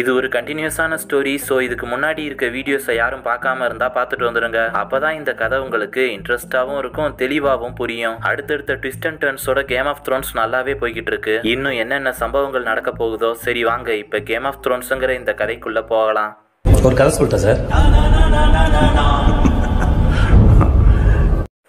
இது ஒரு கண்டினியூஸான story so இதுக்கு முன்னாடி இருக்க வீடியோஸை யாரும் பார்க்காம இருந்தா பார்த்துட்டு வந்துடுங்க அப்பதான் இந்த கதை உங்களுக்கு இன்ட்ரெஸ்டாகவும் இருக்கும் தெளிவாகவும் புரியும். அடுத்தடுத்த ட்விஸ்ட் அண்ட் டர்ன்ஸோட கேம் ஆஃப் த்ரோன்ஸ் நல்லாவே போய்கிட்டு இருக்கு. இன்னும் என்னென்ன சம்பவங்கள் நடக்க போகுதோ சரி வாங்க இப்போ கேம் ஆஃப் த்ரோன்ஸுங்கிற இந்த கதைக்குள்ள போகலாம். ஒரு கதை சொல்லிட்டேன் சார்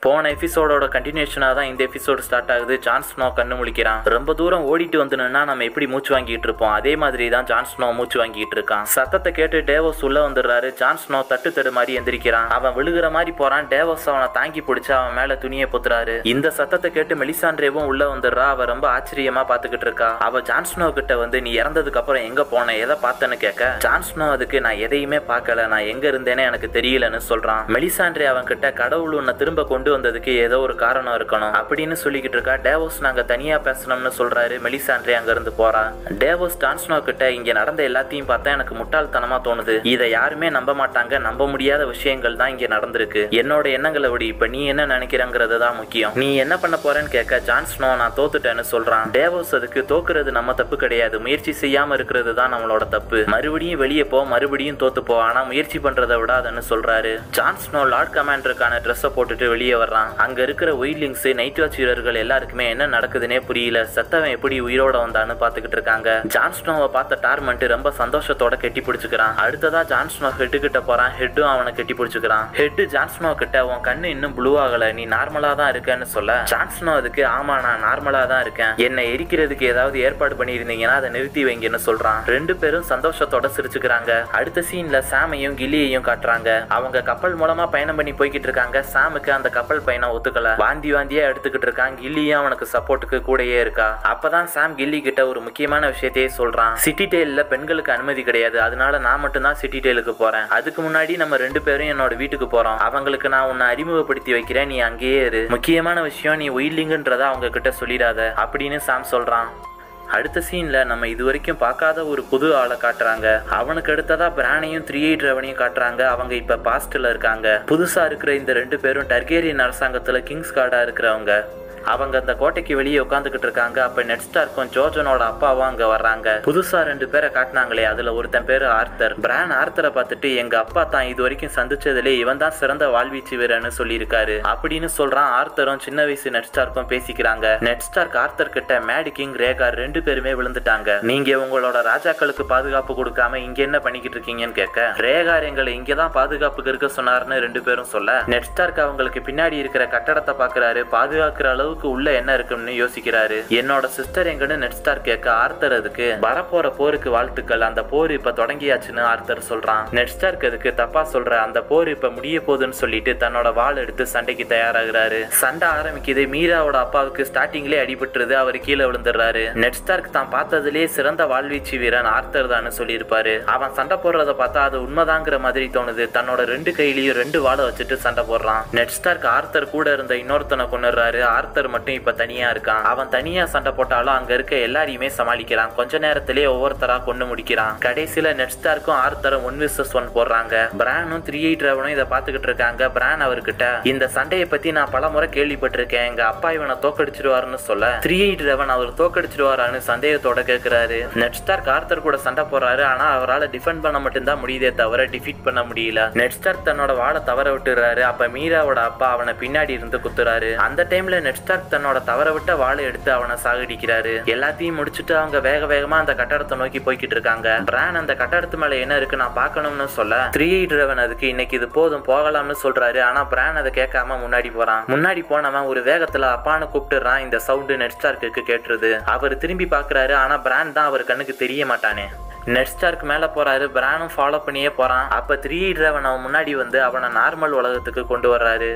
போன எபிசோடோட கண்டினியூஷனாக தான் இந்த எபிசோடு ஸ்டார்ட் ஆகுது. ஜான் ஸ்னோ கண்ணு முழிக்கிறான். ரொம்ப தூரம் ஓடிட்டு வந்துனா நம்ம எப்படி மூச்சு வாங்கிட்டு இருப்போம்? அதே மாதிரி தான் ஜான் ஸ்னோ மூச்சு வாங்கிட்டு இருக்கான். சத்தத்தை கேட்டு டேவோஸ் உள்ள வந்துடுறாரு. ஜான் ஸ்னோ தட்டு தடு மாதிரி எந்திரிக்கிறான். அவன் விழுகிற மாதிரி போறான். டேவோஸ் அவனை தாங்கி பிடிச்சு அவன் மேல துணியை பொத்துறாரு. இந்த சத்தத்தை கேட்டு மெலிசாண்ட்ரேவும் உள்ள வந்துடுறா. அவ ரொம்ப ஆச்சரியமா பாத்துக்கிட்டு இருக்கா. அவ ஜான் ஸ்னோ கிட்ட வந்து நீ இறந்ததுக்கு அப்புறம் எங்க போன? எதை பார்த்தேன்னு கேட்க? ஜான் ஸ்னோ அதுக்கு நான் எதையுமே பார்க்கல. நான் எங்க இருந்தேனே எனக்கு தெரியலன்னு சொல்றான். மெலிசாண்ட்ரே அவன் கிட்ட கடவுள் உன்னை திரும்ப கொண்டு வந்ததுக்கு ஏதோ ஒரு காரணம் இருக்கணும் அப்படின்னு சொல்லிக்கிட்டு இருக்கா. டேவோஸ் நாங்க தனியா பேசணும்னு சொல்றாரு. மெலிசாண்ட்ரே அங்க இருந்து போறான் டேவோஸ் டான்ஸ்னோ கிட்ட இங்க நடந்த எல்லாத்தையும் பார்த்தா எனக்கு முட்டாள்தனமா தோணுது. இதை யாருமே நம்ப மாட்டாங்க. நம்ப முடியாத விஷயங்கள் தான் இங்க நடந்திருக்கு. என்னோட எண்ணங்களை விட. இப்ப நீ என்ன நினைக்கிறங்கிறது தான் முக்கியம். நீ என்ன பண்ண போறேன்னு கேட்க ஜான்ஸ்னோ நான் தோத்துட்டேன்னு சொல்றான். டேவோஸ் அதுக்கு தோக்குறது நம்ம தப்பு கிடையாது. முயற்சி செய்யாம இருக்கிறது தான் நம்மளோட தப்பு. மறுபடியும் வெளியே போ. மறுபடியும் தோத்து போ ஆனா முயற்சி பண்றதை விடாதன்னு சொல்றாரு. ஜான்ஸ்னோ லார்ட் கமாண்டருக்கான ட்ரெஸ்ஸை போட்டுட்டு வெளியே வர்றான். அங்க இருக்கிற ஒயிலிங்ஸ் நைட் வாட்ச் வீரர்கள் எல்லாருக்குமே என்ன நடக்குதுன்னே புரியல. செத்தவன் எப்படி உயிரோட வந்தான்னு பாத்துக்கிட்டு இருக்காங்க. ஜான்ஸ்னோவை பார்த்த டார்மெண்ட் ரொம்ப சந்தோஷத்தோட கெட்டி பிடிச்சுக்கிறான். அடுத்ததா ஜான்ஸ்னோ ஹெட்டு கிட்ட போறான். ஹெட்டும் அவனை கெட்டி பிடிச்சுக்கிறான். ஹெட் ஜான்ஸ்னோ கிட்ட உன் கண்ணு இன்னும் ப்ளூ ஆகல. நீ நார்மலா தான் இருக்கன்னு சொல்ல. ஜான்ஸ்னோ அதுக்கு ஆமா நான் நார்மலா தான் இருக்கேன். என்னை எரிக்கிறதுக்கு ஏதாவது ஏற்பாடு பண்ணியிருந்தீங்கன்னா அதை நிறுத்தி வைங்கன்னு சொல்றான். ரெண்டு பேரும் சந்தோஷத்தோட சிரிச்சுக்கிறாங்க. அடுத்த சீன்ல சாமையும் கில்லியையும் காட்டுறாங்க. அவங்க கப்பல் மூலமா பயணம் பண்ணி போய்கிட்டு இருக்காங்க. சாமுக்கு அந்த கப்பல் பையனை ஒத்துக்கல. வாந்தி வாந்தியா எடுத்துக்கிட்டு இருக்கான். கில்லியும் அவனுக்கு சப்போர்ட்டுக்கு கூடயே இருக்கா. அப்பதான் சாம் கில்லி கிட்ட ஒரு முக்கியமான விஷயத்தையே சொல்றான். சிட்டி டெய்ல பெண்களுக்கு அனுமதி கிடையாது. அதனால நான் மட்டும்தான் சிட்டி டெயிலுக்கு போறேன். அதுக்கு முன்னாடி நம்ம ரெண்டு பேரும் என்னோட வீட்டுக்கு போறோம். அவங்களுக்கு நான் உன்னை அறிமுகப்படுத்தி வைக்கிறேன். நீ அங்கேயே இரு. முக்கியமான விஷயம் நீ உயிர்லிங்கன்றத அவங்க கிட்ட சொல்லிடாத. அப்படின்னு சாம் சொல்றான். அடுத்த சீன்ல நம்ம இது வரைக்கும் பார்க்காத ஒரு புது ஆளை காட்டுறாங்க. அவனுக்கு அடுத்ததா பிரானையும் த்ரீ எயிட் ரெவனையும் காட்டுறாங்க. அவங்க இப்ப பாஸ்ட்ல இருக்காங்க. புதுசா இருக்கிற இந்த ரெண்டு பேரும் டர்கேரியன் அரசாங்கத்துல கிங்ஸ் கார்டா இருக்கிறவங்க. அவங்க அந்த கோட்டைக்கு வெளியே உட்காந்துக்கிட்டு இருக்காங்க. அப்ப நெட் ஸ்டார்க்கும் ஜோஜனோட அப்பாவும் அங்க வர்றாங்க. புதுசா ரெண்டு பேரை காட்டினாங்களே அதுல ஒருத்தன் பேரு ஆர்த்தர் பிரான் ஆர்த்தரை பார்த்துட்டு எங்க அப்பா தான் இது வரைக்கும் சந்திச்சதுல இவன் தான் சிறந்த வாழ்வீச்சு வீரன்னு சொல்லியிருக்காரு. அப்படின்னு சொல்றான் ஆர்த்தரும் சின்ன வயசு நெட் ஸ்டார்க்கும் பேசிக்கிறாங்க. நெட் ஸ்டார்க் ஆர்த்தர் கிட்ட மேடி கிங் ரேகார் ரெண்டு பேருமே விழுந்துட்டாங்க. நீங்க உங்களோட ராஜாக்களுக்கு பாதுகாப்பு கொடுக்காம இங்க என்ன பண்ணிக்கிட்டு இருக்கீங்கன்னு கேட்க ரேகார் எங்களை இங்கதான் பாதுகாப்புக்கு இருக்க சொன்னாருன்னு ரெண்டு பேரும் சொல்ல நெட் ஸ்டார்க் அவங்களுக்கு பின்னாடி இருக்கிற கட்டடத்தை பாக்குறாரு பாதுகாக்கிற அளவு அளவுக்கு உள்ள என்ன இருக்குன்னு யோசிக்கிறாரு. என்னோட சிஸ்டர் எங்கன்னு நெட் ஸ்டார் கேட்க ஆர்த்தர் அதுக்கு வரப்போற போருக்கு வாழ்த்துக்கள். அந்த போர் இப்ப தொடங்கியாச்சுன்னு ஆர்த்தர் சொல்றான். நெட் ஸ்டார்க் அதுக்கு தப்பா சொல்ற? அந்த போர் இப்ப முடிய போகுதுன்னு சொல்லிட்டு தன்னோட வாள் எடுத்து சண்டைக்கு தயாராகிறாரு. சண்டை ஆரம்பிக்குது. மீராவோட அப்பாவுக்கு ஸ்டார்டிங்லேயே அடிபட்டுருது. அவர் கீழே விழுந்துடுறாரு. நெட் ஸ்டார்க் தான் பார்த்ததுலேயே சிறந்த வாழ்வீச்சு வீரன் ஆர்த்தர் தான் சொல்லியிருப்பாரு. அவன் சண்டை போடுறத பார்த்தா அது உண்மைதாங்கிற மாதிரி தோணுது. தன்னோட ரெண்டு கையிலயும் ரெண்டு வாழை வச்சுட்டு சண்டை போடுறான். நெட் ஸ்டார்க் ஆர்த்தர் கூட இருந்த இன்னொருத்தனை கொண்டுறாரு ஆர்த்தர் ஒருத்தர் மட்டும் இப்ப தனியா இருக்கான். அவன் தனியா சண்டை போட்டாலும் அங்க இருக்க எல்லாரையுமே சமாளிக்கிறான் கொஞ்ச நேரத்திலே ஒவ்வொருத்தரா கொண்டு முடிக்கிறான். கடைசியில நெட்ஸ்டாருக்கும் ஆர்த்தரும் ஒன் விசஸ் ஒன் போடுறாங்க. பிரானும் த்ரீ எயிட் ரெவனும் இதை பாத்துக்கிட்டு இருக்காங்க. பிரான் அவர்கிட்ட இந்த சண்டையை பத்தி நான் பல முறை கேள்விப்பட்டிருக்கேன். எங்க அப்பா இவனை தோக்கடிச்சிருவாருன்னு சொல்ல. த்ரீ எயிட் ரெவன் அவர் தோக்கடிச்சிருவாரான்னு சந்தேகத்தோட கேட்கிறாரு நெட்ஸ்டார் ஆர்த்தர் கூட சண்டை போறாரு ஆனா அவரால் டிஃபெண்ட் பண்ண மட்டும்தான் முடியுதே தவிர டிஃபீட் பண்ண முடியல. நெட்ஸ்டார் தன்னோட வாழை தவற விட்டுறாரு. அப்ப மீராவோட அப்பா அவனை பின்னாடி இருந்து குத்துறாரு. அந்த டைம்ல நெட்ஸ்டார் சித்தார்த் தன்னோட தவற விட்ட வாழை எடுத்து அவனை சாகடிக்கிறாரு. எல்லாத்தையும் முடிச்சுட்டு அவங்க வேக வேகமா அந்த கட்டடத்தை நோக்கி போய்கிட்டு இருக்காங்க. பிரான் அந்த கட்டடத்து மேல என்ன இருக்கு நான் பார்க்கணும்னு சொல்ல த்ரீ ட்ரெவன் அதுக்கு இன்னைக்கு இது போதும் போகலாம்னு சொல்றாரு. ஆனா பிரான் அதை கேட்காம முன்னாடி போறான். முன்னாடி போனவன் ஒரு வேகத்துல அப்பான்னு கூப்பிட்டுறான். இந்த சவுண்டு நெட்ஸ்டார்க்கு கேட்டுருது. அவர் திரும்பி பாக்குறாரு ஆனா பிரான் தான் அவர் கண்ணுக்கு தெரிய மாட்டானே. நெட் ஸ்டார்க் மேல போறாரு. பிரானும் ஃபாலோ பண்ணியே போறான். அப்ப த்ரீ ட்ரெவன் அவன் முன்னாடி வந்து அவனை நார்மல் உலகத்துக்கு கொண்டு வர்றாரு.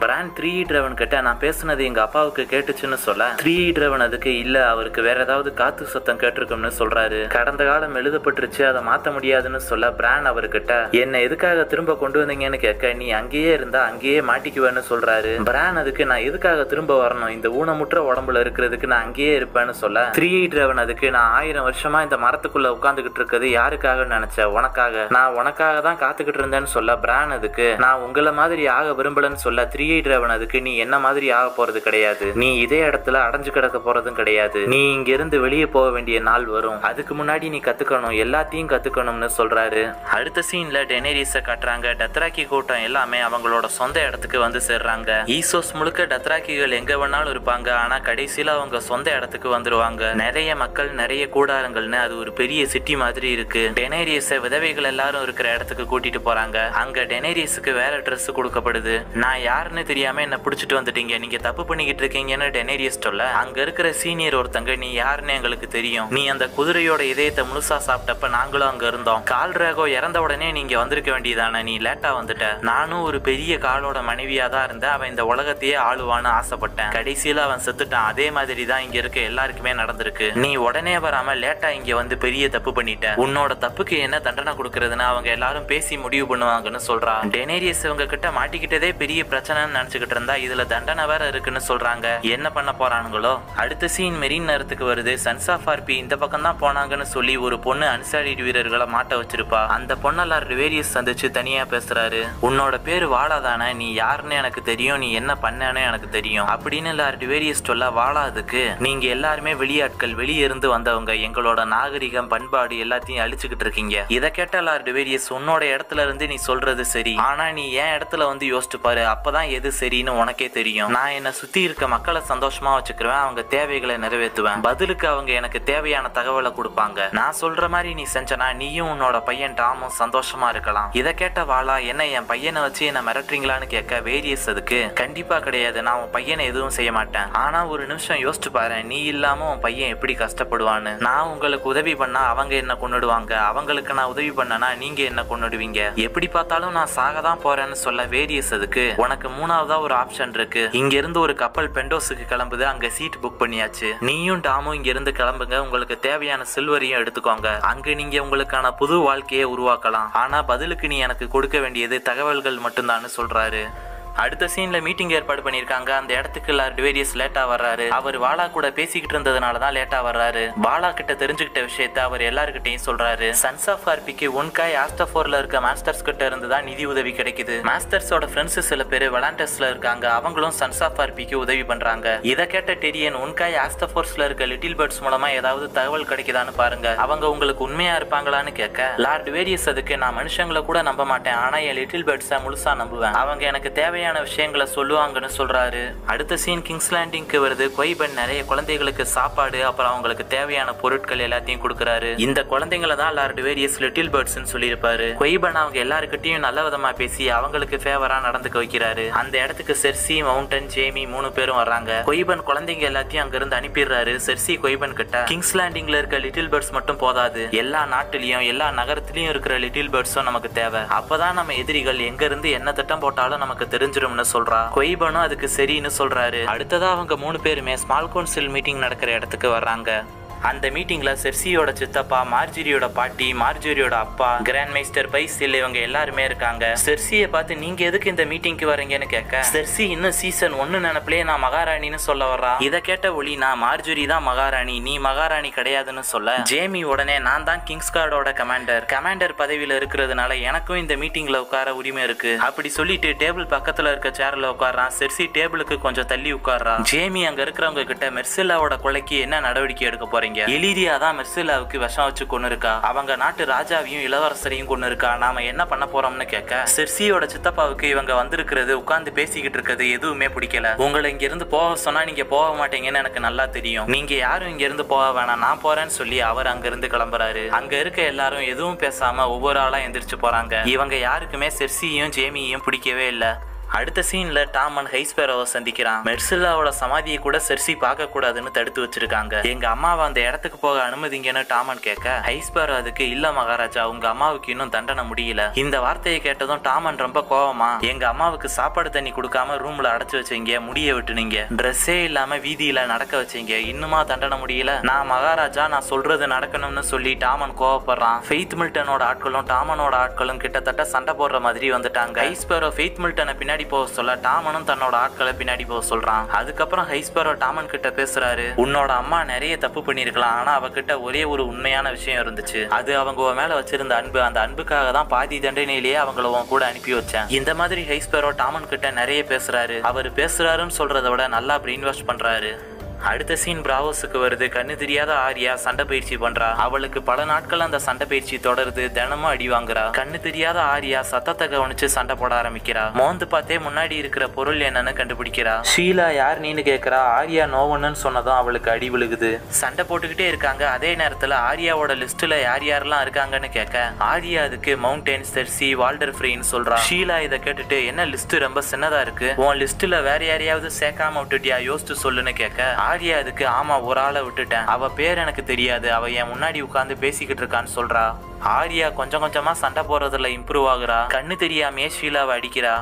பிராண்ட் த்ரீ ட்ரெவன் கிட்ட நான் பேசுனது எங்க அப்பாவுக்கு கேட்டுச்சுன்னு சொல்ல. த்ரீ ட்ரெவன் அதுக்கு இல்ல அவருக்கு வேற ஏதாவது காத்து சத்தம் கேட்டிருக்கும்னு சொல்றாரு. கடந்த காலம் எழுதப்பட்டுருச்சு அதை மாத்த முடியாதுன்னு சொல்ல பிராண்ட் அவர்கிட்ட என்ன எதுக்காக திரும்ப கொண்டு வந்தீங்கன்னு கேட்க நீ அங்கேயே இருந்தா அங்கேயே மாட்டிக்குவேன்னு சொல்றாரு. பிராண்ட் அதுக்கு நான் எதுக்காக திரும்ப வரணும்? இந்த ஊனமுற்ற உடம்புல இருக்கிறதுக்கு நான் அங்கேயே இருப்பேன்னு சொல்ல. த்ரீ ட்ரெவன் அதுக்கு நான் ஆயிரம் வருஷமா இந்த மரத்துக்குள்ள உட்காந்துக்கிட்டு இருக்கிறது யாருக்காக நினைச்ச? உனக்காக. நான் உனக்காக தான் காத்துக்கிட்டு இருந்தேன்னு சொல்ல பிரான் அதுக்கு. நான் உங்களை மாதிரி ஆக விரும்பலன்னு சொல்ல த்ரீ த்ரீ டிராவன் நீ என்ன மாதிரி ஆக போறது கிடையாது. நீ இதே இடத்துல அடைஞ்சு கிடக்க போறதும் கிடையாது. நீ இங்க இருந்து வெளியே போக வேண்டிய நாள் வரும். அதுக்கு முன்னாடி நீ கத்துக்கணும். எல்லாத்தையும் கத்துக்கணும்னு சொல்றாரு. அடுத்த சீன்ல டெனேரிஸ கட்டுறாங்க. டத்ராக்கி கூட்டம் எல்லாமே அவங்களோட சொந்த இடத்துக்கு வந்து சேர்றாங்க. ஈசோஸ் முழுக்க டத்ராக்கிகள் எங்க வேணாலும் இருப்பாங்க. ஆனா கடைசியில அவங்க சொந்த இடத்துக்கு வந்துருவாங்க. நிறைய மக்கள் நிறைய கூடாரங்கள்னு அது ஒரு பெரிய சிட்டி மாதிரி இருக்கு. டெனேரியஸ விதவைகள் எல்லாரும் இருக்கிற இடத்துக்கு கூட்டிட்டு போறாங்க. அங்க டெனேரியஸுக்கு வேற ட்ரெஸ் கொடுக்கப்படுது. நான் யார் யாருன்னு தெரியாம என்ன பிடிச்சிட்டு வந்துட்டீங்க. நீங்க தப்பு பண்ணிக்கிட்டு இருக்கீங்கன்னு டெனேரியஸ் சொல்ல அங்க இருக்கிற சீனியர் ஒருத்தங்க நீ யாருன்னு எங்களுக்கு தெரியும். நீ அந்த குதிரையோட இதயத்தை முழுசா சாப்பிட்டப்ப நாங்களும் அங்க இருந்தோம். கால் ரேகோ இறந்த உடனே நீங்க வந்திருக்க வேண்டியதானே? நீ லேட்டா வந்துட்ட. நானும் ஒரு பெரிய காலோட மனைவியா தான் இருந்தேன். அவன் இந்த உலகத்தையே ஆளுவான்னு ஆசைப்பட்டேன். கடைசியில அவன் செத்துட்டான். அதே மாதிரி தான் இங்க இருக்க எல்லாருக்குமே நடந்திருக்கு. நீ உடனே வராம லேட்டா இங்க வந்து பெரிய தப்பு பண்ணிட்ட. உன்னோட தப்புக்கு என்ன தண்டனை கொடுக்கறதுன்னு அவங்க எல்லாரும் பேசி முடிவு பண்ணுவாங்கன்னு சொல்றான் டெனேரியஸ் இவங்க கிட்ட மாட்டிக்கிட்டதே பெரிய பிரச்சனை பிரச்சனைன்னு நினைச்சுக்கிட்டு இருந்தா இதுல தண்டனை வேற இருக்குன்னு சொல்றாங்க. என்ன பண்ண போறானுங்களோ? அடுத்த சீன் மெரின் நேரத்துக்கு வருது. சன்ஸ் ஆஃப் ஆர்பி இந்த பக்கம் தான் போனாங்கன்னு சொல்லி ஒரு பொண்ணு அன்சாரிட் வீரர்களை மாட்ட வச்சிருப்பா. அந்த பொண்ணெல்லாம் ரிவேரியஸ் சந்திச்சு தனியா பேசுறாரு. உன்னோட பேரு வாழாதானே நீ யாருன்னு எனக்கு தெரியும். நீ என்ன பண்ணேன்னு எனக்கு தெரியும். அப்படின்னு லார்ட் வேரியஸ் சொல்ல வாழாதுக்கு நீங்க எல்லாருமே வெளியாட்கள் வெளியே இருந்து வந்தவங்க எங்களோட நாகரிகம் பண்பாடு எல்லாத்தையும் அழிச்சுக்கிட்டு இருக்கீங்க. இதை கேட்ட லார்ட் வேரியஸ் உன்னோட இடத்துல இருந்து நீ சொல்றது சரி. ஆனா நீ என் இடத்துல வந்து யோசிச்சு பாரு. அப்பதான் எது சரின்னு உனக்கே தெரியும். நான் என்ன சுத்தி இருக்க மக்களை சந்தோஷமா வச்சுக்கிறேன் அவங்க தேவைகளை நிறைவேற்றுவேன். பதிலுக்கு அவங்க எனக்கு தேவையான தகவலை கொடுப்பாங்க. நான் சொல்ற மாதிரி நீ செஞ்சனா நீயும் உன்னோட பையன் டாமும் சந்தோஷமா இருக்கலாம். இதை கேட்ட வாளா என்ன என் பையனை வச்சு என்ன மிரட்டுறீங்களான்னு கேட்க வேரியஸ் அதுக்கு. கண்டிப்பா கிடையாது. நான் உன் பையனை எதுவும் செய்ய மாட்டேன். ஆனா ஒரு நிமிஷம் யோசிச்சு பாரு. நீ இல்லாம உன் பையன் எப்படி கஷ்டப்படுவான்னு. நான் உங்களுக்கு உதவி பண்ணா அவங்க என்ன கொன்னுடுவாங்க? அவங்களுக்கு நான் உதவி பண்ணனா நீங்க என்ன கொன்னுடுவீங்க? எப்படி பார்த்தாலும் நான் சாக தான் போறேன்னு சொல்ல வேரியஸ் அதுக்கு. உனக்கு மூணாவதா ஒரு ஆப்ஷன் இருக்கு. இங்க இருந்து ஒரு கப்பல் பெண்டோஸுக்கு கிளம்புது அங்க சீட் புக் பண்ணியாச்சு. நீயும் டாமும் இங்க இருந்து கிளம்புங்க. உங்களுக்கு தேவையான சில்வரையும் எடுத்துக்கோங்க. அங்க நீங்க உங்களுக்கான புது வாழ்க்கையை உருவாக்கலாம். ஆனா பதிலுக்கு நீ எனக்கு கொடுக்க வேண்டியது தகவல்கள் மட்டும்தான்னு சொல்றாரு. அடுத்த சீன்ல மீட்டிங் ஏற்பாடு பண்ணிருக்காங்க அந்த இடத்துக்கு லார்ட் வேரியஸ் லேட்டா வர்றாரு. அவர் வாலா கூட பேசிக்கிட்டு இருந்ததுனால தான் லேட்டா வர்றாரு. வாலா கிட்ட தெரிஞ்சுக்கிட்ட விஷயத்த அவர் எல்லாருக்கிட்டையும் சொல்றாரு. சன்ஸ் ஆஃப் ஆர்பிக்கு ஒன்காய் ஆஸ்டபோர்ல இருக்க மாஸ்டர்ஸ் கிட்ட இருந்து தான் நிதி உதவி கிடைக்குது. மாஸ்டர்ஸோட ஃப்ரெண்ட்ஸ் சில பேர் வலாண்டர்ஸ்ல இருக்காங்க. அவங்களும் சன்ஸ் ஆஃப் ஆர்பிக்கு உதவி பண்றாங்க. இதை கேட்ட டெரியன் ஒன்காய் ஆஸ்டபோர்ஸ்ல இருக்க லிட்டில் பேர்ட்ஸ் மூலமா ஏதாவது தகவல் கிடைக்குதான்னு பாருங்க. அவங்க உங்களுக்கு உண்மையா இருப்பாங்களான்னு கேட்க லார்ட் வேரியஸ் அதுக்கு நான் மனுஷங்களை கூட நம்ப மாட்டேன். ஆனா என் லிட்டில் பேர்ட்ஸை முழுசா நம்புவேன். அவங்க எனக்கு தேவையான விஷயங்களை சொல்லுவாங்கன்னு சொல்றாரு. அடுத்த சீன் கிங்ஸ் லேண்டிங்க்கு வருது. கொய்பன் நிறைய குழந்தைகளுக்கு சாப்பாடு அப்புறம் அவங்களுக்கு தேவையான பொருட்கள் எல்லாத்தையும் கொடுக்கறாரு. இந்த குழந்தைங்களை தான் லார்ட் வேரியஸ் லிட்டில் பேர்ட்ஸ்னு சொல்லியிருப்பாரு. கொய்பன் அவங்க எல்லாருக்கிட்டையும் நல்ல விதமா பேசி அவங்களுக்கு ஃபேவரா நடந்துக்க வைக்கிறாரு. அந்த இடத்துக்கு செர்சி மவுண்டன் ஜேமி மூணு பேரும் வர்றாங்க. கொய்பன் குழந்தைங்க எல்லாத்தையும் அங்கிருந்து அனுப்பிடுறாரு. செர்சி கொய்பன் கிட்ட கிங்ஸ் லேண்டிங்ல இருக்க லிட்டில் பேர்ட்ஸ் மட்டும் போதாது. எல்லா நாட்டிலையும் எல்லா நகரத்திலையும் இருக்கிற லிட்டில் பேர்ட்ஸும் நமக்கு தேவை. அப்பதான் நம்ம எதிரிகள் எங்க இருந்து என்ன திட்டம் போட்டாலும் நமக்கு தெரிஞ்சு தெரிஞ்சிரும்னு சொல்றா. கொய்பனும் அதுக்கு சரின்னு சொல்றாரு. அடுத்ததா அவங்க மூணு பேருமே ஸ்மால் கவுன்சில் மீட்டிங் நடக்கிற இடத்துக்கு வர்றாங்க. அந்த மீட்டிங்ல செர்சியோட சித்தப்பா மார்ஜரியோட பாட்டி மார்ஜரியோட அப்பா கிராண்ட் மைஸ்டர் பைசில் இவங்க எல்லாருமே இருக்காங்க. செர்சியை பார்த்து நீங்க எதுக்கு இந்த மீட்டிங்க்கு வரீங்கன்னு கேட்க? செர்சி இன்னும் சீசன் ஒன்னு நினைப்பிலே நான் மகாராணின்னு சொல்ல வர்றா. இதை கேட்ட ஒளி நான் மார்ஜரி தான் மகாராணி நீ மகாராணி கிடையாதுன்னு சொல்ல. ஜேமி உடனே நான் தான் கிங்ஸ் கார்டோட கமாண்டர் கமாண்டர் பதவியில இருக்கிறதுனால எனக்கும் இந்த மீட்டிங்ல உட்கார உரிமை இருக்கு. அப்படி சொல்லிட்டு டேபிள் பக்கத்துல இருக்க சேர்ல உட்கார்றான் செர்சி டேபிளுக்கு கொஞ்சம் தள்ளி உட்கார்றான் ஜேமி அங்க இருக்கிறவங்க கிட்ட மெர்சில்லாவோட கொலைக்கு என்ன நடவடிக்கை எடுக்க போறீங்க? எலிரியா தான் மெர்சிலாவுக்கு விஷம் வச்சு கொண்டு இருக்கா அவங்க நாட்டு ராஜாவையும் இளவரசரையும் கொண்டு இருக்கா நாம என்ன பண்ண போறோம்னு கேட்க செர்சியோட சித்தப்பாவுக்கு இவங்க வந்திருக்கிறது உட்கார்ந்து பேசிக்கிட்டு இருக்கிறது எதுவுமே பிடிக்கல. உங்களை இங்க இருந்து போக சொன்னா நீங்க போக மாட்டீங்கன்னு எனக்கு நல்லா தெரியும். நீங்க யாரும் இங்க இருந்து போக வேணாம் நான் போறேன்னு சொல்லி அவர் அங்க இருந்து கிளம்புறாரு. அங்க இருக்க எல்லாரும் எதுவும் பேசாம ஒவ்வொரு ஆளா எந்திரிச்சு போறாங்க. இவங்க யாருக்குமே செர்சியும் ஜேமியையும் பிடிக்கவே இல்லை. அடுத்த சீன்ல டாம் அண்ட் ஹைஸ்பேரோவை சந்திக்கிறான். மெர்சில்லாவோட சமாதியை கூட செர்சி பார்க்க கூடாதுன்னு தடுத்து வச்சிருக்காங்க. எங்க அம்மாவை அந்த இடத்துக்கு போக அனுமதிங்கன்னு டாமன் கேட்க ஹைஸ்பேரோ அதுக்கு இல்ல மகாராஜா உங்க அம்மாவுக்கு இன்னும் தண்டனை முடியல. இந்த வார்த்தையை கேட்டதும் டாமன் ரொம்ப கோவமா எங்க அம்மாவுக்கு சாப்பாடு தண்ணி கொடுக்காம ரூம்ல அடைச்சு வச்சீங்க முடிய விட்டுனீங்க. ட்ரெஸ்ஸே இல்லாம வீதியில நடக்க வச்சீங்க இன்னுமா தண்டனை முடியல? நான் மகாராஜா நான் சொல்றது நடக்கணும்னு சொல்லி டாமன் கோவப்படுறான். ஃபெய்த் மில்டனோட ஆட்களும் டாமனோட ஆட்களும் கிட்டத்தட்ட சண்டை போடுற மாதிரி வந்துட்டாங்க. ஐஸ்பேரோ ஃபெய்த் மில்டனை பின்னாடி பின்னாடி போக சொல்ல டாமனும் தன்னோட ஆட்களை பின்னாடி போக சொல்றான். அதுக்கப்புறம் ஹைஸ்பரோ டாமன் கிட்ட பேசுறாரு. உன்னோட அம்மா நிறைய தப்பு பண்ணிருக்கலாம் ஆனா அவகிட்ட ஒரே ஒரு உண்மையான விஷயம் இருந்துச்சு. அது அவங்க உன் மேல வச்சிருந்த அன்பு. அந்த அன்புக்காக தான் பாதி தண்டனையிலேயே அவங்கள உன் கூட அனுப்பி வச்சேன். இந்த மாதிரி ஹைஸ்பரோ டாமன் கிட்ட நிறைய பேசுறாரு. அவர் பேசுறாருன்னு சொல்றத விட நல்லா பிரெயின் வாஷ் பண்றாரு. அடுத்த சீன் பிராவோஸுக்கு வருது. கண்ணு தெரியாத ஆரியா சண்டை பயிற்சி பண்றா. அவளுக்கு பல நாட்கள் அந்த சண்டை பயிற்சி தொடருது. தினமும் அடி வாங்குறா. கண்ணு தெரியாத ஆரியா சத்தத்தை கவனிச்சு சண்டை போட ஆரம்பிக்கிறா. மோந்து பார்த்தே முன்னாடி இருக்கிற பொருள் என்னன்னு கண்டுபிடிக்கிறா. ஷீலா யார் நீனு கேக்குறா? ஆரியா நோவன்னு சொன்னதும் அவளுக்கு அடி விழுகுது. சண்டை போட்டுக்கிட்டே இருக்காங்க. அதே நேரத்துல ஆரியாவோட லிஸ்ட்ல யார் யாரெல்லாம் இருக்காங்கன்னு கேட்க ஆரியா அதுக்கு மவுண்டன்ஸ் தெர்சி வால்டர் ஃப்ரீன்னு சொல்றா. ஷீலா இதை கேட்டுட்டு என்ன லிஸ்ட் ரொம்ப சின்னதா இருக்கு? உன் லிஸ்ட்ல வேற யாரையாவது சேர்க்காம விட்டுட்டியா? யோசிச்சு சொல்லுன்னு கேட்க ஆரியா அதுக்கு ஆமா ஒரு ஆளை விட்டுட்டேன். அவ பேர் எனக்கு தெரியாது. அவ என் முன்னாடி உட்காந்து பேசிக்கிட்டு இருக்கான்னு சொல்றா. ஆரியா கொஞ்சம் கொஞ்சமா சண்டை போறதுல இம்ப்ரூவ் ஆகுறா. கண்ணு தெரியாமையே ஷீலாவை அடிக்கிறா.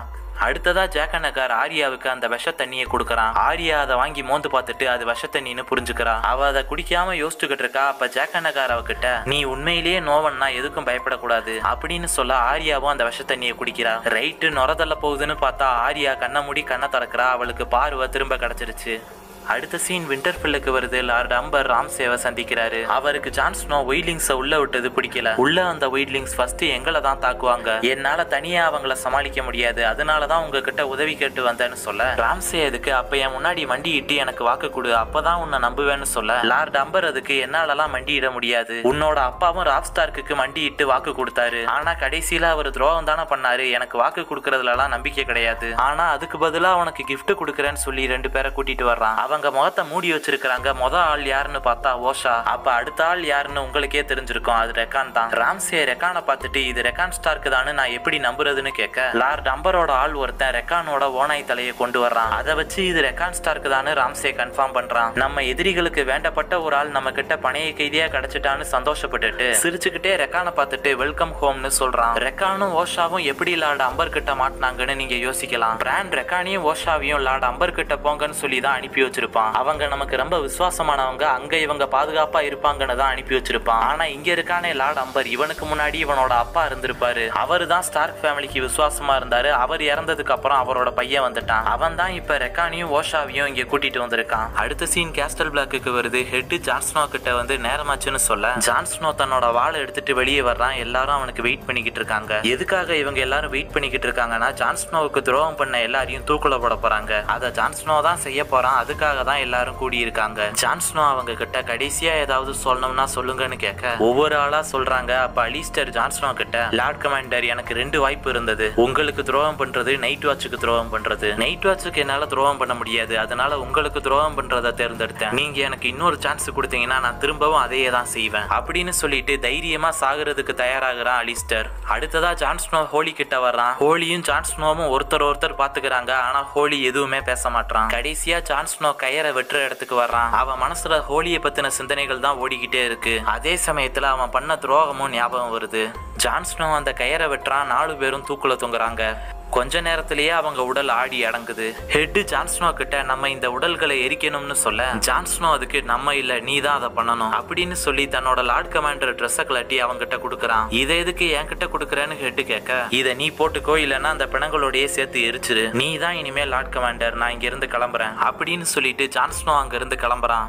அடுத்ததா ஜாக்கனக்கார் ஆரியாவுக்கு அந்த விஷ தண்ணியை கொடுக்கறான். ஆரியா அதை வாங்கி மோந்து பார்த்துட்டு அது விஷ தண்ணின்னு புரிஞ்சுக்கிறா. அவ அதை குடிக்காம யோசிச்சுக்கிட்டு இருக்கா. அப்ப ஜாக்கனக்கார் அவகிட்ட நீ உண்மையிலேயே நோவன்னா எதுக்கும் பயப்படக்கூடாது. அப்படின்னு சொல்ல ஆரியாவும் அந்த விஷ தண்ணியை குடிக்கிறா. ரைட்டு நுரதல்ல போகுதுன்னு பார்த்தா ஆரியா கண்ணை மூடி கண்ணை திறக்கிறா. அவளுக்கு பார்வை திரும்ப கிடைச்சிருச்சு. அடுத்த சீன் விண்டர்ஃபில்லுக்கு வருது. லார்ட் அம்பர் ராம்சேவை சந்திக்கிறாரு. அவருக்கு ஜான் ஸ்னோ ஒயிட்லிங்ஸை உள்ள விட்டது பிடிக்கல. உள்ள அந்த ஒயிட்லிங்ஸ் ஃபர்ஸ்ட் எங்களை தான் தாக்குவாங்க. என்னால தனியா அவங்கள சமாளிக்க முடியாது. அதனால தான் உங்ககிட்ட உதவி கேட்டு வந்தேன்னு சொல்ல. ராம்சே அதுக்கு அப்ப என் முன்னாடி மண்டி இட்டு எனக்கு வாக்கு கொடு. அப்பதான் உன்னை நம்புவேன்னு சொல்ல. லார்ட் அம்பர் அதுக்கு என்னாலலாம் மண்டியிட முடியாது. உன்னோட அப்பாவும் ராப்ஸ்டார்க்கு மண்டி இட்டு வாக்கு கொடுத்தாரு. ஆனா கடைசியில அவர் துரோகம் தானே பண்ணாரு. எனக்கு வாக்கு கொடுக்கறதுலலாம் நம்பிக்கை கிடையாது. ஆனா அதுக்கு பதிலா உனக்கு கிஃப்ட் கொடுக்குறேன்னு சொல்லி ரெண்டு பேரை கூட்டிட்டு வர்றான். அவங்க முகத்தை மூடி வச்சிருக்கிறாங்க. மொத ஆள் யாருன்னு பார்த்தா ஓஷா. அப்ப அடுத்த ஆள் யாருன்னு உங்களுக்கே தெரிஞ்சிருக்கும். அது ரெக்கான் தான். ராம்சே ரெக்கானை பார்த்துட்டு இது ரெக்கான் ஸ்டார்க்கு தானு நான் எப்படி நம்புறதுன்னு கேட்க லார்ட் அம்பரோட ஆள் ஒருத்தன் ரெக்கானோட ஓனாய் தலையை கொண்டு வர்றான். அதை வச்சு இது ரெக்கான் ஸ்டார்க்கு தானு ராம்சே கன்ஃபார்ம் பண்றான். நம்ம எதிரிகளுக்கு வேண்டப்பட்ட ஒரு ஆள் நம்ம கிட்ட பணைய கைதியா கிடைச்சிட்டான்னு சந்தோஷப்பட்டுட்டு சிரிச்சுக்கிட்டே ரெக்கானை பார்த்துட்டு வெல்கம் ஹோம்னு சொல்றான். ரெக்கானும் ஓஷாவும் எப்படி லார்ட் அம்பர் கிட்ட மாட்டினாங்கன்னு நீங்க யோசிக்கலாம். பிராண்ட் ரெக்கானையும் ஓஷாவையும் லார்ட் அம்பர் கிட்ட போங்கன்னு சொல்லி தான் அனுப்பி வச்சிருப்பான் அவங்க நமக்கு ரொம்ப விசுவாசமானவங்க அங்க இவங்க பாதுகாப்பா இருப்பாங்கன்னு தான் அனுப்பி வச்சிருப்பான். ஆனா இங்க இருக்கானே லார்ட் அம்பர். இவனுக்கு முன்னாடி இவனோட அப்பா இருந்திருப்பாரு. அவர் தான் ஸ்டார்க் ஃபேமிலிக்கு விசுவாசமா இருந்தாரு. அவர் இறந்ததுக்கு அப்புறம் அவரோட பையன் வந்துட்டான். அவன் தான் இப்ப ரெக்கானியும் ஓஷாவையும் இங்க கூட்டிட்டு வந்திருக்கான். அடுத்த சீன் கேஸ்டல் பிளாக்குக்கு வருது. ஹெட் ஜான்ஸ்னோ கிட்ட வந்து நேரமாச்சுன்னு சொல்ல. ஜான்ஸ்னோ தன்னோட வாழை எடுத்துட்டு வெளியே வர்றான். எல்லாரும் அவனுக்கு வெயிட் பண்ணிக்கிட்டு இருக்காங்க. எதுக்காக இவங்க எல்லாரும் வெயிட் பண்ணிக்கிட்டு இருக்காங்கன்னா ஜான்ஸ்னோவுக்கு துரோகம் பண்ண எல்லாரையும் தூக்குல போட போறாங்க. அதை ஜான்ஸ்னோ தான் செய்ய போறான். அதுக்காக தான் எல்லாரும் கூடி இருக்காங்க ஜான்ஸ்னோ அவங்க கிட்ட கடைசியா ஏதாவது சொல்லணும்னா சொல்லுங்கன்னு கேட்க ஒவ்வொரு ஆளா சொல்றாங்க. அப்ப அலிஸ்டர் ஜான்ஸ்னோ கிட்ட லார்ட் கமாண்டர் எனக்கு ரெண்டு வாய்ப்பு இருந்தது. உங்களுக்கு துரோகம் பண்றது நைட் வாட்சுக்கு துரோகம் பண்றது. நைட் வாட்சுக்கு என்னால துரோகம் பண்ண முடியாது. அதனால உங்களுக்கு துரோகம் பண்றதை தேர்ந்தெடுத்தேன். நீங்க எனக்கு இன்னொரு சான்ஸ் கொடுத்தீங்கன்னா நான் திரும்பவும் அதையே தான் செய்வேன். அப்படின்னு சொல்லிட்டு தைரியமா சாகுறதுக்கு தயாராகிறான் அலிஸ்டர். அடுத்ததா ஜான்ஸ்னோ ஹோலி கிட்ட வர்றான். ஹோலியும் ஜான்ஸ்னோவும் ஒருத்தர் ஒருத்தர் பாத்துக்கிறாங்க. ஆனா ஹோலி எதுவுமே பேச மாட்டான் கடைசியா ஜான்ஸ்னோ கயரை வெட்டுற இடத்துக்கு வர்றான். அவன் மனசுல ஹோலியை பத்தின சிந்தனைகள் தான் ஓடிக்கிட்டே இருக்கு. அதே சமயத்துல அவன் பண்ண துரோகமும் ஞாபகம் வருது. ஜான்ஸ்னோ அந்த கயரை வெட்டுறான். நாலு பேரும் தூக்குல தொங்குறாங்க. கொஞ்ச நேரத்திலேயே அவங்க உடல் ஆடி அடங்குது. ஹெட் ஜான்ஸ்னோ கிட்ட நம்ம இந்த உடல்களை எரிக்கணும்னு சொல்ல ஜான்ஸ்னோ அதுக்கு நம்ம இல்ல நீ தான் அதை பண்ணணும். அப்படின்னு சொல்லி தன்னோட லார்ட் கமாண்டர் ட்ரெஸ்ஸை கலட்டி அவங்கிட்ட கொடுக்குறான். இதை எதுக்கு என்கிட்ட கொடுக்குறேன்னு ஹெட் கேட்க இதை நீ போட்டுக்கோ இல்லைன்னா அந்த பிணங்களோடய சேர்த்து எரிச்சிரு. நீ தான் இனிமே லார்ட் கமாண்டர் நான் இங்க இருந்து கிளம்புறேன். அப்படின்னு சொல்லிட்டு ஜான்ஸ்னோ அங்க இருந்து கிளம்புறான்.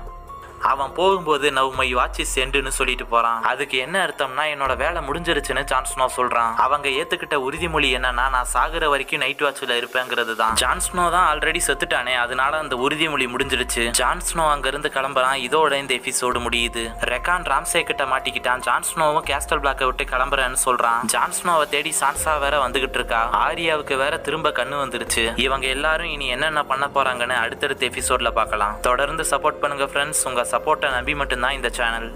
அவன் போகும்போது நவ் மை வாட்சி சென்டுன்னு சொல்லிட்டு போறான். அதுக்கு என்ன அர்த்தம்னா என்னோட வேலை முடிஞ்சிருச்சுன்னு ஜான்ஸ்னோ சொல்றான். அவங்க ஏத்துக்கிட்ட உறுதிமொழி என்னன்னா நான் சாகுற வரைக்கும் நைட் வாட்ச்ல இருப்பேங்கிறது தான். ஜான்ஸ்னோ தான் ஆல்ரெடி செத்துட்டானே அதனால அந்த உறுதிமொழி முடிஞ்சிருச்சு. ஜான்ஸ்னோ அங்க இருந்து கிளம்புறான் இதோட இந்த எபிசோடு முடியுது. ரெக்கான் ராம்சே கிட்ட மாட்டிக்கிட்டான் ஜான்ஸ்னோவும் கேஸ்டல் பிளாக்கை விட்டு கிளம்புறேன்னு சொல்றான். ஜான்ஸ்னோவை தேடி சான்சா வேற வந்துகிட்டு இருக்கா. ஆரியாவுக்கு வேற திரும்ப கண்ணு வந்துருச்சு. இவங்க எல்லாரும் இனி என்னென்ன பண்ண போறாங்கன்னு அடுத்தடுத்த எபிசோட்ல பார்க்கலாம். தொடர்ந்து சப்போர்ட் பண்ணுங்க ஃப்ரெண்ட்ஸ் உங்க சப்போர்ட்டை நம்பி மட்டும்தான் இந்த சேனல்.